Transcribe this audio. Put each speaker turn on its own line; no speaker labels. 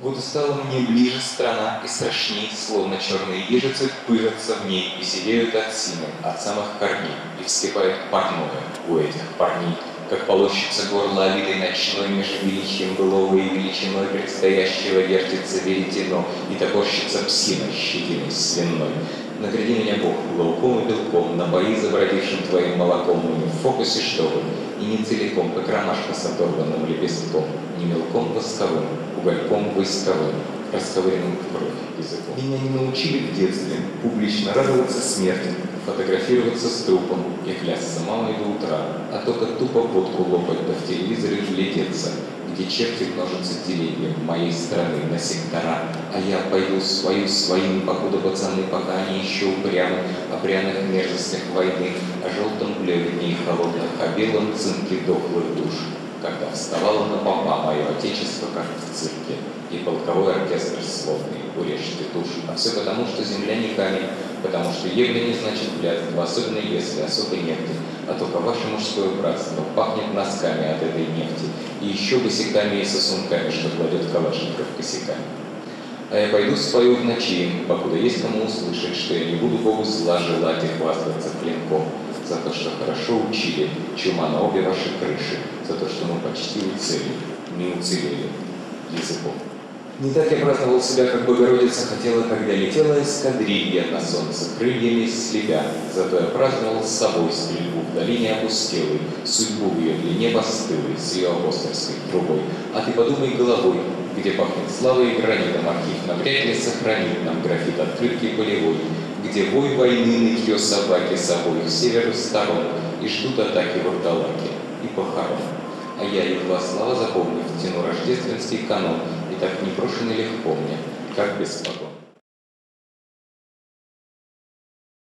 Вот стала мне ближе страна и страшней, словно черные ежицы пыжатся в ней и сидеют от синим, от самых корней, и вскипает парное у этих парней, как полощется горло обитой ночной меж величием былого и величиной предстоящего вертится веретено, и топорщится псина щетиной свиной. Награди меня Бог лауком и белком, напои забродившим твоим молоком, не в фокусе чтобы, и не целиком, как ромашка с оторванным лепестком, не мелком восковым, угольком войсковым, расковыренным в кровь языком. Меня не научили в детстве публично радоваться смерти, фотографироваться с трупом и клясться мамой до утра, а только тупо водку лопать да в телевизоре глядеться, где черти множатся деревья моей страны на сектора, а я пойду свою своими, покуда пацаны, пока они еще упрямы о пряных мерзостях войны, о желтом блевне и холодных, о белом цинке дохлых душ, когда вставало на попа мое отечество, как в цирке, и полковой оркестр сводный, урежь ты душ. А все потому, что земля не камень, потому что ебля не значит блядство, особенно если особой нефти, а только ваше мужское братство пахнет носками от этой нефти, и еще босиками и сосунками, что кладет калашников косяками. А я пойду спою в ночи, покуда есть кому услышать, что я не буду Богу зла желать и хвастаться клинком, за то, что хорошо учили, чума на обе ваши крыши, за то, что мы почти уцелели, не уцелели языком. Не так я праздновал себя, как Богородица хотела, когда летела эскадрилья на солнце, крыльями слепя. Зато я праздновал с собой стрельбу в долине опустелой, судьбу в ее длине постылой, с ее апостольской трубой. А ты подумай головой, где пахнет славой и гранитом архив, навряд ли сохранит нам графит открытки полевой, где вой войны нытье собаки с обоих север сторон и ждут атаки вурдалаки и похорон. А я едва слова запомнив, тяну рождественский канон, так непрошено легко мне, как без погон.